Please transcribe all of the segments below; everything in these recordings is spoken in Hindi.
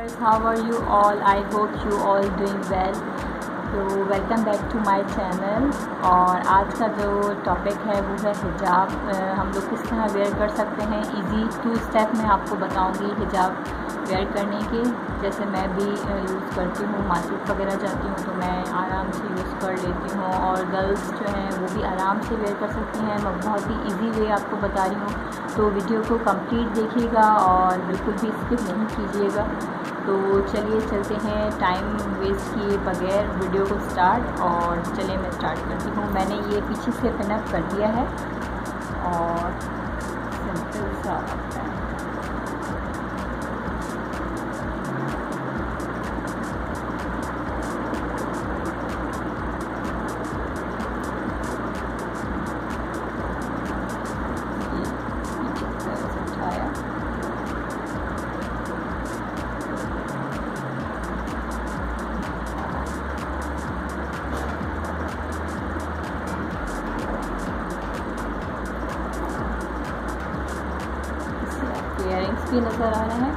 viewers how are you all? I hope you all doing well. तो welcome back to my channel और आज का जो टॉपिक है, वो है हिजाब हम लोग किस तरह वेयर कर सकते हैं? इजी टू स्टेप में आपको बताऊँगी हिजाब वेयर करने के। जैसे मैं भी यूज़ करती हूँ मार्केट वगैरह जाती हूँ तो मैं आराम से यूज़ कर लेती हूँ। और गर्ल्स जो हैं, वो भी आराम से वेयर कर सकती हैं। मैं बहुत ही इजी वे आपको बता रही हूँ। तो वीडियो को कंप्लीट देखिएगा और बिल्कुल भी स्किप नहीं कीजिएगा। तो चलिए, चलते हैं टाइम वेस्ट किए बगैर वीडियो को स्टार्ट और चलिए मैं स्टार्ट करती हूँ। मैंने ये पीछे से पिनअप कर दिया है। और सिंपल सा। भी नज़र आ रहे हैं।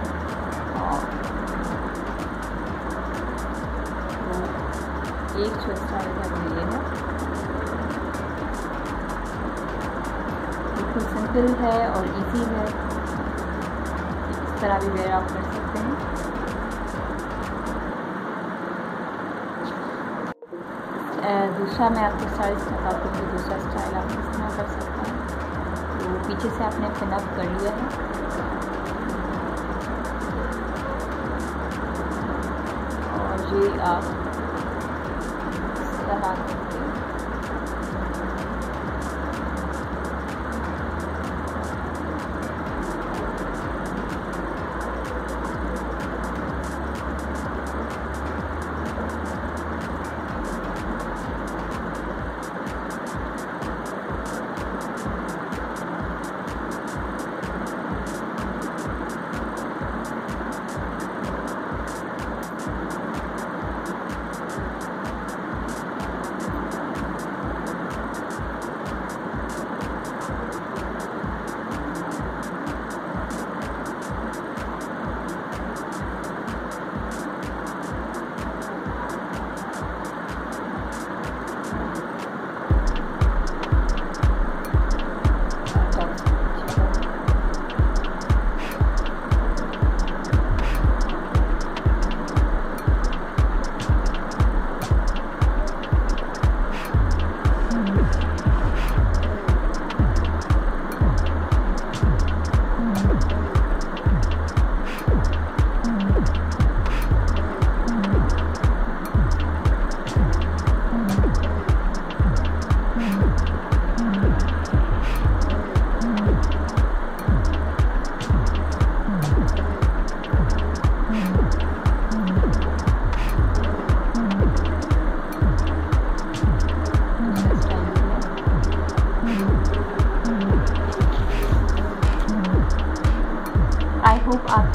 एक जो स्टाइल ये है। बिल्कुल सिंपल है और इजी है। इस तरह भी वेयर आप कर सकते हैं। दूसरा मैं आपको स्टाइल बताती हूँ दूसरा स्टाइल आप किस तरह कर सकते हैं। तो पीछे से आपने पिनअप कर लिया है। और ये आप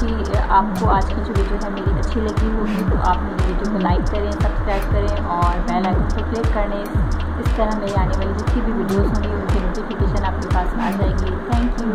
होप आपकी आज की जो वीडियो है, मेरी अच्छी लगी होगी तो आप मेरी वीडियो को लाइक करें सब्सक्राइब करें और बेल आइकन को क्लिक करने। इस तरह मेरी आने वाली जितनी भी वीडियोस होंगी, उनकी नोटिफिकेशन आपके पास आ जाएगी। Thank you